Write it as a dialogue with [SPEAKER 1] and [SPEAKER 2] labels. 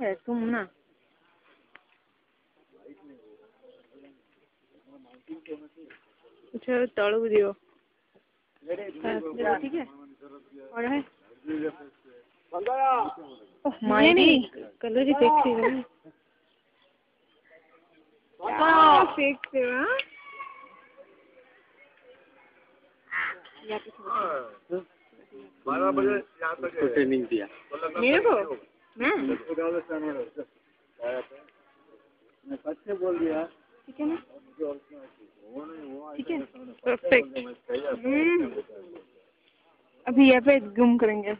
[SPEAKER 1] है तुम ना कुछ तड़ू दियो ठीक है। और है? मायरी कलर ही सेक्सी है। क्या सेक्सी है
[SPEAKER 2] बारह बजे यहाँ तक
[SPEAKER 3] ट्रेनिंग दिया।
[SPEAKER 1] मेरे को? मैं
[SPEAKER 2] बोल दिया।
[SPEAKER 1] ठीक है ना? ठीक है। परफेक्ट अभी यहाँ पे घूम करेंगे